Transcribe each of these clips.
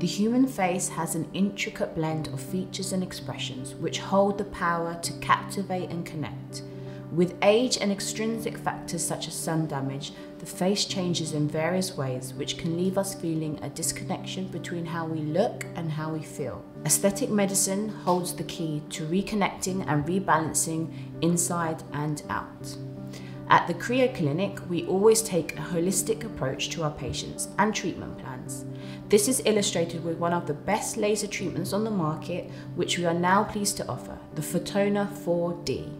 The human face has an intricate blend of features and expressions which hold the power to captivate and connect. With age and extrinsic factors such as sun damage, the face changes in various ways which can leave us feeling a disconnection between how we look and how we feel. Aesthetic medicine holds the key to reconnecting and rebalancing inside and out. At the Creo Clinic, we always take a holistic approach to our patients and treatment plans. This is illustrated with one of the best laser treatments on the market, which we are now pleased to offer, the Fotona 4D.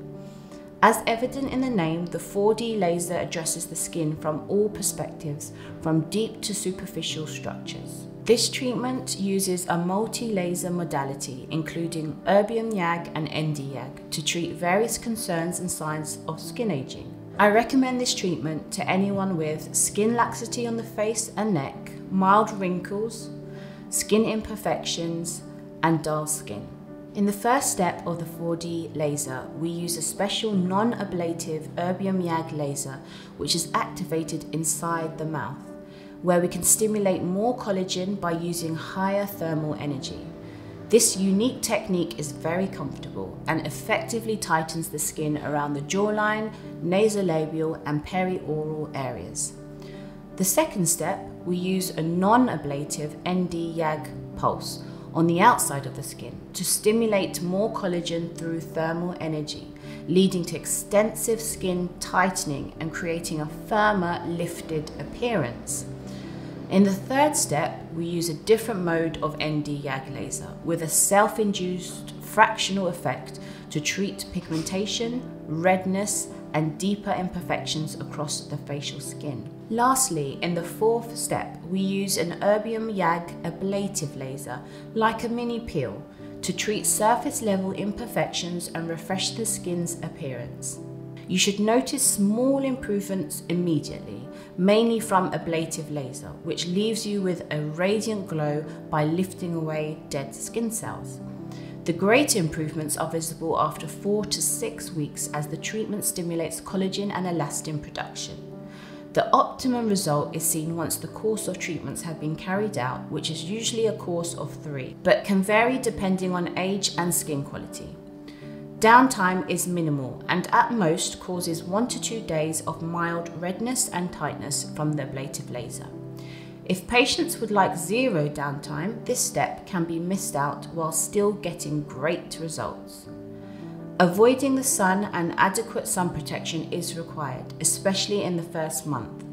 As evident in the name, the 4D laser addresses the skin from all perspectives, from deep to superficial structures. This treatment uses a multi-laser modality, including erbium YAG and ND YAG, to treat various concerns and signs of skin aging. I recommend this treatment to anyone with skin laxity on the face and neck, mild wrinkles, skin imperfections, and dull skin. In the first step of the 4D laser, we use a special non-ablative erbium YAG laser which is activated inside the mouth, where we can stimulate more collagen by using higher thermal energy. This unique technique is very comfortable and effectively tightens the skin around the jawline, nasolabial and perioral areas. The second step, we use a non-ablative ND YAG pulse on the outside of the skin to stimulate more collagen through thermal energy, leading to extensive skin tightening and creating a firmer, lifted appearance. In the third step, we use a different mode of ND YAG laser with a self-induced fractional effect to treat pigmentation, redness, and deeper imperfections across the facial skin. Lastly, in the fourth step, we use an erbium YAG ablative laser, like a mini peel, to treat surface level imperfections and refresh the skin's appearance. You should notice small improvements immediately, mainly from ablative laser, which leaves you with a radiant glow by lifting away dead skin cells. The greater improvements are visible after four to six weeks as the treatment stimulates collagen and elastin production. The optimum result is seen once the course of treatments have been carried out, which is usually a course of three, but can vary depending on age and skin quality. Downtime is minimal and at most causes one to two days of mild redness and tightness from the ablative laser. If patients would like zero downtime, this step can be missed out while still getting great results. Avoiding the sun and adequate sun protection is required, especially in the first month.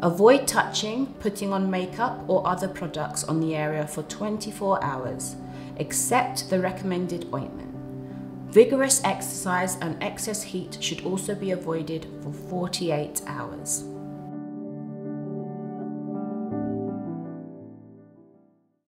Avoid touching, putting on makeup or other products on the area for 24 hours, except the recommended ointment. Vigorous exercise and excess heat should also be avoided for 48 hours.